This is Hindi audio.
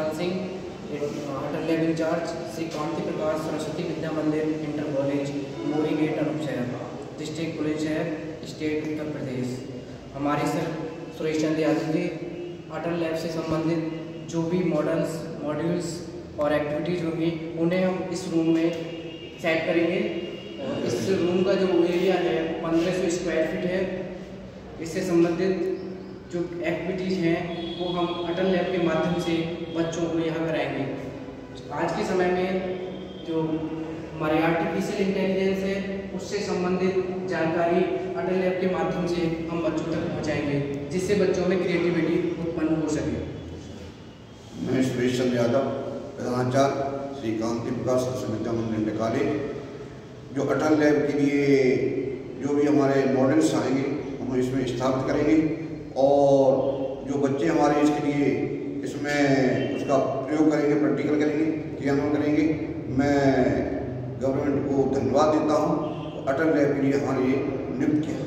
Yashpal Singh Atal lab incharge Shri Kanti Prakash Saraswati Vidya Mandir inter college Mori gate Anupshahr district Bulandshahr state Uttar Pradesh हमारे सर सुरेश चंद्र यादव जी अटल लैब से संबंधित जो भी मॉडल्स मॉड्यूल्स और एक्टिविटीज़ होंगी उन्हें हम इस रूम में सेट करेंगे। इस रूम का जो एरिया है, पंद्रह सौ स्क्वायर फीट है। इससे संबंधित जो एक्टिविटीज़ हैं, वो हम अटल माध्यम से बच्चों को यहाँ कराएँगे। आज के समय में जो हमारे आर्टिफिशियल इंटेलिजेंस है, उससे संबंधित जानकारी अटल लैब के माध्यम से हम बच्चों तक पहुँचाएँगे, जिससे बच्चों में क्रिएटिविटी उत्पन्न हो सके। मैं सुरेश चंद्र यादव, प्रधानाचार्य श्री कांति प्रकाश सरस्वती विद्या मंदिर कॉलेज जो अटल लैब के लिए जो भी हमारे मॉडल्स आएँगे, हम इसमें स्थापित करेंगे और जो बच्चे हमारे इसके लिए इसमें उसका प्रयोग करेंगे प्रैक्टिकल करेंगे, क्रियान्वयन करेंगे। मैं गवर्नमेंट को धन्यवाद देता हूँ। अटल लैब के लिए हमारे नियुक्त किया